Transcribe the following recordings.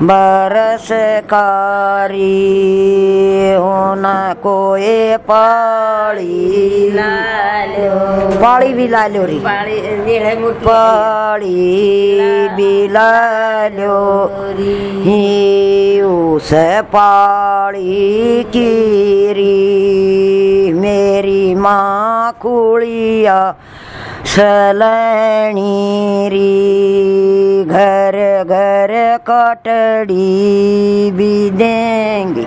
برس کاری ہونا کوئی پاڑی پاڑی بھی لالو ری پاڑی بھی لالو ری اس پاڑی کیری میری ماں کوڑیا سلنی ری گھر گھر کٹڑی بھی دیں گی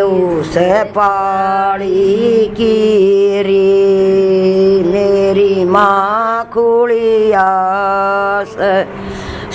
اس پاڑی کی ری میری ماں کوڑیا س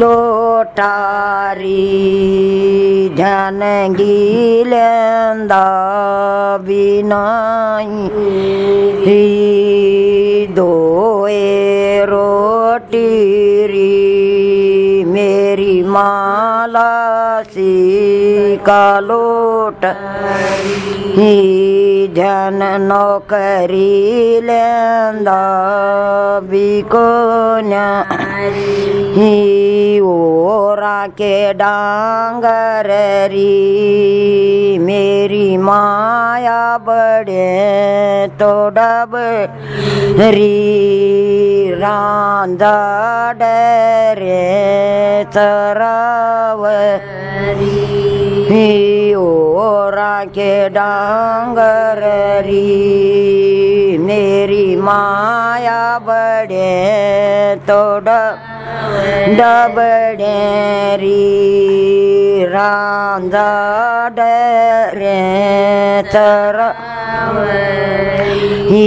ලෝටාරී ජනගිලෙන්දා විනයි. දෝේ රෝටිරි මෙරි මාලා سی کا لوٹ ہی جن نوکری لیندہ بھی کون ہی اورا کے ڈانگر ری میری مایا بڑے تو ڈب ری راندہ ڈرے ترا கேடாங்கரரி மேரி மாயாபடே தொட டபடேரி ராந்தாடரே தர ஈ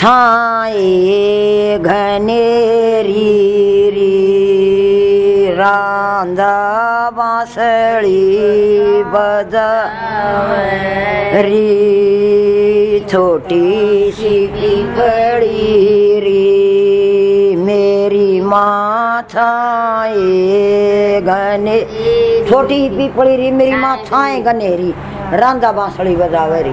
چھائے گھنیری ری راندہ بانسڑی بد ری چھوٹی سی پڑی ری میری ماں چھائے گھنے چھوٹی پیپڑی ری میری ماں چھائے گھنیری راندہ بانسڑی بجاوری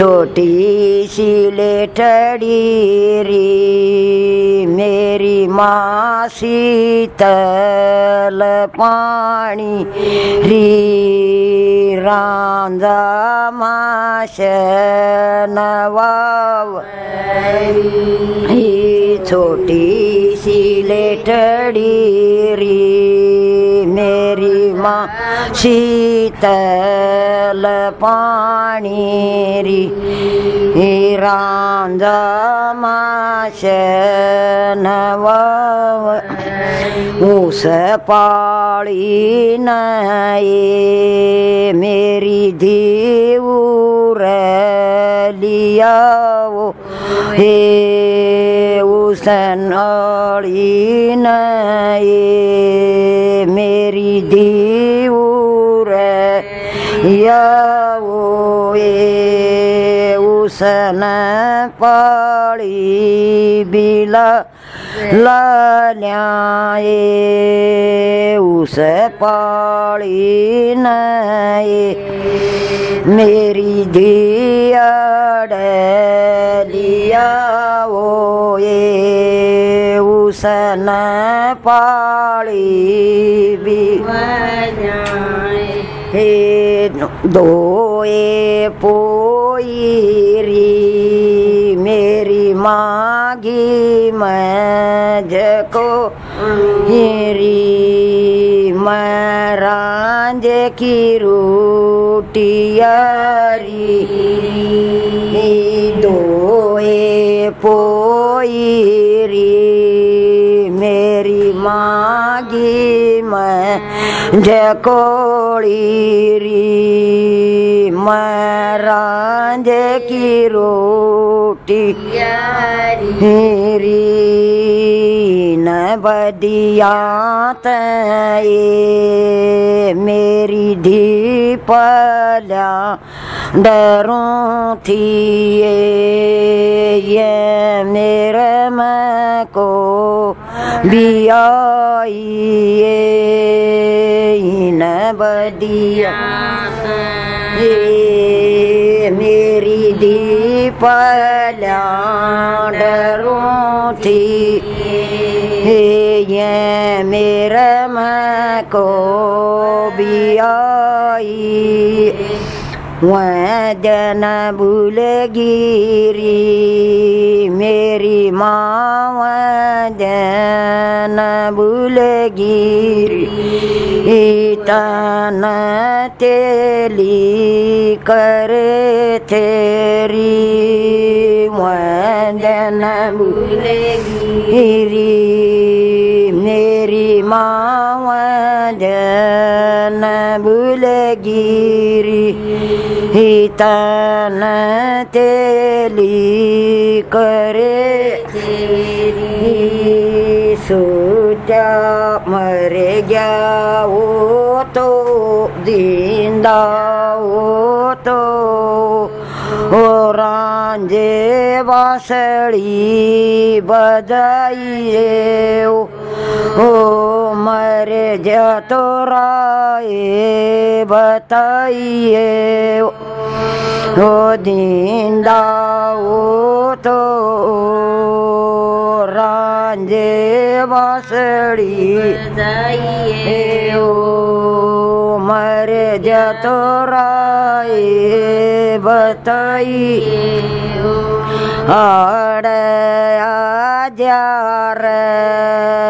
چھوٹی سی لیٹڑی ری میری ماں سی تل پانی ری راندا ماش نواو ری چھوٹی سی لیٹڑی ری നെരിമാ ശീതല പാണീരി ഈറാന്തമാശനവ ഊസ പാളീനയേ മേരി ധീവൂരലിയാവോ ഹേ ഊസൻ ആളീനയേ دیورے یاوے اسن پاڑی بلا لائے اس پاڑی نئے میری دیا ڈیا وہ حسین پاڑی بھی ہے دوئے پوئیری میری مانگی میں جکو ہیری میں رانج روٹی روٹیاری دوئے پوئیری گی میں جکوڑی ری میں رانجے کی روٹی ری بدیات میری دھی پلا درونتي يمرمكو بياي نبدي يمري دي بلا درونتي يمرمكو بياي Wadana bule giri Meri ma wadana bule giri Itana teli kare teri Wadana bule giri Meri ma wadana bule giri ہی تیلی کرے تیری سوچا مر گیا وہ تو زندہ وہ تو رانجے باسڑی بدائیے او مر جا تو رائے بتائیے او دین داؤ تو رانجے باسڑی جائیے او مر جا تو رائے بتائیے آڑ آ جا رہے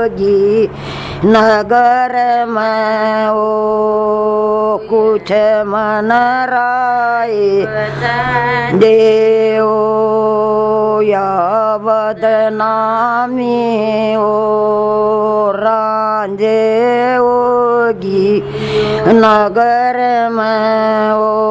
જોગી નગરમાં ઓ કુછ મન રાય દેવો યાવદ નામી ઓ રાંજે ઓગી નગરમાં ઓ